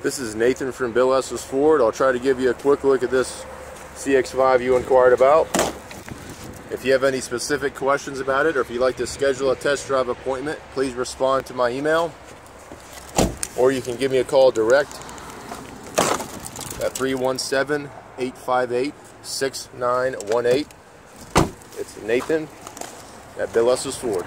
This is Nathan from Bill Estes Ford. I'll try to give you a quick look at this CX-5 you inquired about. If you have any specific questions about it or if you'd like to schedule a test drive appointment, please respond to my email or you can give me a call direct at 317-858-6918. It's Nathan at Bill Estes Ford.